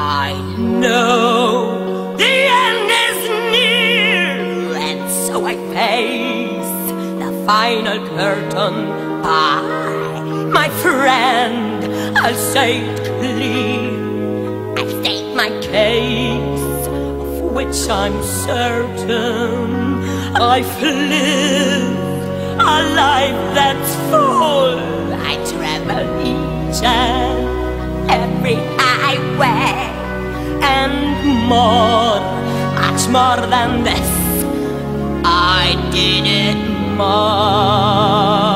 I know the end is near, and so I face the final curtain. By my friend, I'll say it clear. I state my case, of which I'm certain. I've lived a life that's more, much more than this. I did it more.